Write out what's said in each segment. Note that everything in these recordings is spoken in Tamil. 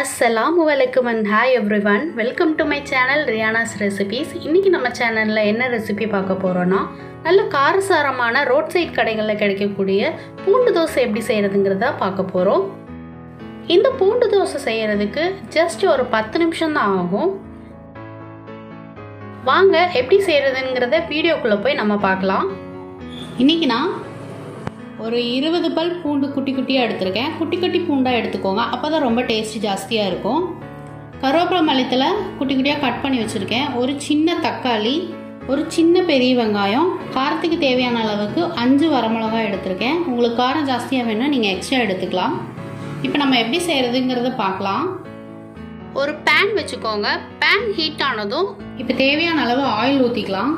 அஸ்ஸலாமு வலைக்கம் and hi everyone welcome to my channel Riyana's recipes இன்றைக்கி நம்ம சேனலில் என்ன ரெசிபி பார்க்க போகிறோன்னா நல்ல காரசாரமான ரோட் சைட் கடைகளில் கிடைக்கக்கூடிய பூண்டு தோசை எப்படி செய்கிறதுங்கிறத பார்க்க போகிறோம் இந்த பூண்டு தோசை செய்கிறதுக்கு ஜஸ்ட் ஒரு பத்து நிமிஷம் தான் ஆகும். வாங்க எப்படி செய்கிறதுங்கிறத வீடியோக்குள்ளே போய் நம்ம பார்க்கலாம். இன்றைக்கி நான் ஒரு இருபது பல் பூண்டு குட்டி குட்டியாக எடுத்திருக்கேன். குட்டி குட்டி பூண்டாக எடுத்துக்கோங்க. அப்போ தான் ரொம்ப டேஸ்ட் ஜாஸ்தியாக இருக்கும். கருவேப்பிலை மல்லித்தில் குட்டி குட்டியாக கட் பண்ணி வச்சுருக்கேன். ஒரு சின்ன தக்காளி ஒரு சின்ன பெரிய வெங்காயம் காரத்துக்கு தேவையான அளவுக்கு அஞ்சு வரமிளகாய் எடுத்திருக்கேன். உங்களுக்கு காரம் ஜாஸ்தியாக வேணும்னா நீங்கள் எக்ஸ்ட்ரா எடுத்துக்கலாம். இப்போ நம்ம எப்படி செய்கிறதுங்கிறத பார்க்கலாம். ஒரு பேன் வச்சுக்கோங்க. பேன் ஹீட் ஆனதும் இப்போ தேவையான அளவு ஆயில் ஊற்றிக்கலாம்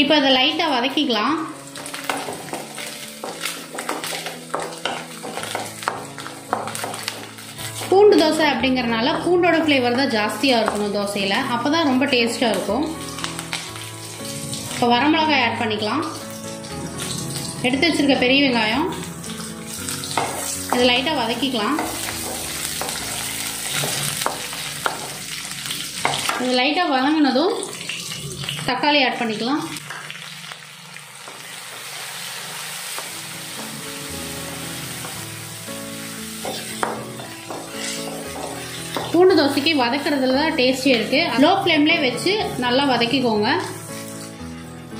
இப்போ அதை லைட்டாக வதக்கிக்கலாம். பூண்டு தோசை அப்படிங்கிறனால பூண்டோட ஃப்ளேவர் தான் ஜாஸ்தியாக இருக்கணும் தோசையில். அப்போ தான் ரொம்ப டேஸ்ட்டாக இருக்கும். இப்போ வரமிளகாய் ஆட் பண்ணிக்கலாம். எடுத்து வச்சிருக்க பெரிய வெங்காயம். இது லைட்டாக வதக்கிக்கலாம். இது லைட்டாக வதங்கினதும் தக்காளி ஆட் பண்ணிக்கலாம். பூண்டு தோசைக்கு வதக்கிறதுல தான் டேஸ்டியாக இருக்குது லோ ஃப்ளேம்லேயே வச்சு நல்லா வதக்கிக்கோங்க.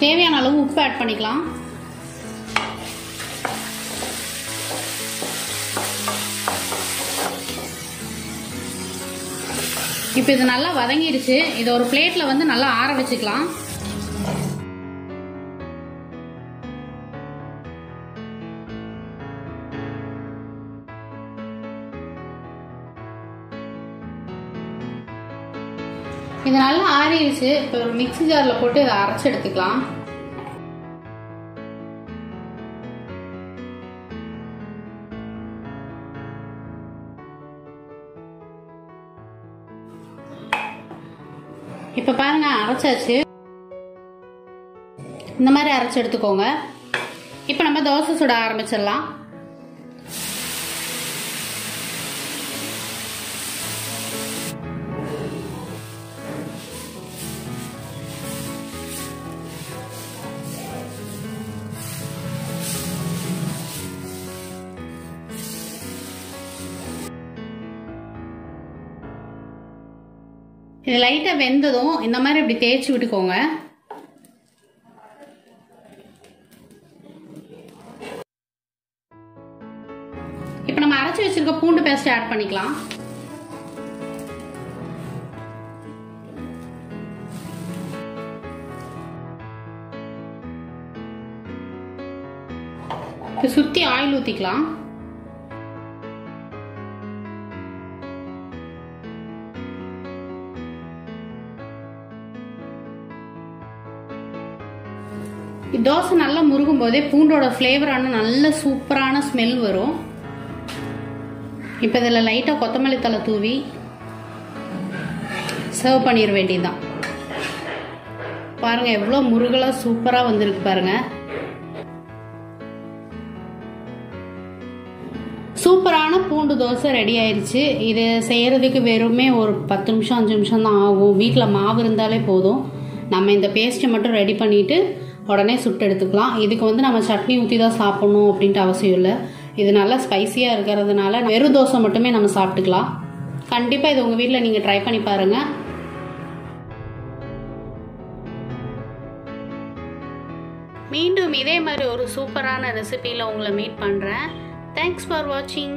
தேவையான அளவு உப்பு ஆட் பண்ணிக்கலாம். இப்போ இது நல்லா வதங்கிடுச்சு. இதை ஒரு பிளேட்டில் வந்து நல்லா ஆற வச்சுக்கலாம். இது நல்லா ஆறிடுச்சு இப்போ ஒரு மிக்ஸி ஜாரில் போட்டு இதை அரைச்சி எடுத்துக்கலாம். இப்போ பாருங்க அரைச்சாச்சு. இந்த மாதிரி அரைச்சி எடுத்துக்கோங்க. இப்போ நம்ம தோசை சுட ஆரம்பிச்சிடலாம். இது லைட்டாக வெந்ததும் இந்த மாதிரி இப்படி தேய்ச்சி விட்டுக்கோங்க. இப்போ நம்ம அரைச்சி வச்சிருக்க பூண்டு பேஸ்ட் ஆட் பண்ணிக்கலாம். இப்போ சுற்றி ஆயில் ஊற்றிக்கலாம் தோசை நல்லா முருகும் போதே பூண்டோட ஃப்ளேவரான நல்ல சூப்பரான ஸ்மெல் வரும். இப்போ இதில் லைட்டாக கொத்தமல்லி தலை தூவி சர்வ் பண்ணிட வேண்டியதுதான். பாருங்கள் எவ்வளோ முருகலாக சூப்பராக வந்திருக்கு பாருங்கள் சூப்பரான பூண்டு தோசை ரெடி ஆயிடுச்சு இது செய்கிறதுக்கு வெறுமே ஒரு பத்து நிமிஷம் அஞ்சு நிமிஷம் தான் ஆகும். வீட்டில் மாவு இருந்தாலே போதும். நம்ம இந்த பேஸ்ட்டை மட்டும் ரெடி பண்ணிவிட்டு உடனே சுட்டு எடுத்துக்கலாம். இதுக்கு வந்து நம்ம சட்னி ஊற்றி தான் சாப்பிட்ணும் அப்படின்ட்டு அவசியம் இல்லை. இது நல்லா ஸ்பைசியாக இருக்கிறதுனால வெறும் தோசை மட்டுமே நம்ம சாப்பிட்டுக்கலாம். கண்டிப்பாக இது உங்கள் வீட்டில் நீங்கள் ட்ரை பண்ணி பாருங்கள் மீண்டும் இதே மாதிரி ஒரு சூப்பரான ரெசிபியில் உங்களை மீட் பண்ணுறேன் தேங்க்ஸ் ஃபார் வாட்சிங்